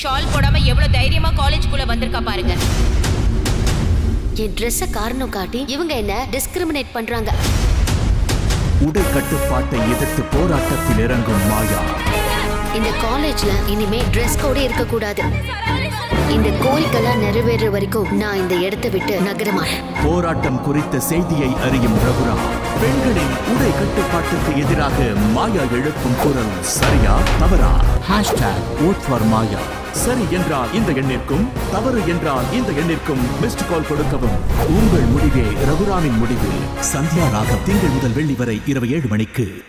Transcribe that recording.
Shawl போடாம எவ்வளவு தைரியமா காலேஜ்குள்ள வந்திருக்கா பாருங்க. என் ட்ரெஸ்ஸ காரணம் காட்டி இவங்க என்ன டிஸ்கிரிமினேட் பண்றாங்க? உடை கட்டுப்பாட்டை எதிர்த்து போராட்டத்தில் இறங்கும் மாயா. இந்த காலேஜ்ல இனிமே ட்ரெஸ் கோடே இருக்க கூடாது இந்த கோரிக்கைலாம் நிறைவேற வரைக்கும் நான் இந்த இடத்தை விட்டு நகர மாட்டேன். போராட்டம் குறித்த செய்தியை அறியும் ரகுராம் பெண்களின் உடை கட்டுப்பாட்டுக்கு எதிராக மாயா எழுப்பும் குரல் சரியா தவறா? ஹேஷ்டேக் ஓட் ஃபார் மாயா சரி என்றால் இந்த எண்ணிற்கும் தவறு என்றால் இந்த எண்ணிற்கும் மிஸ்ட் கால் கொடுக்கவும். உங்கள் முடிவே ரகுராமின் முடிவு சந்தியா ராகம் திங்கள் முதல் வெள்ளி வரை இரவு ஏழு மணிக்கு.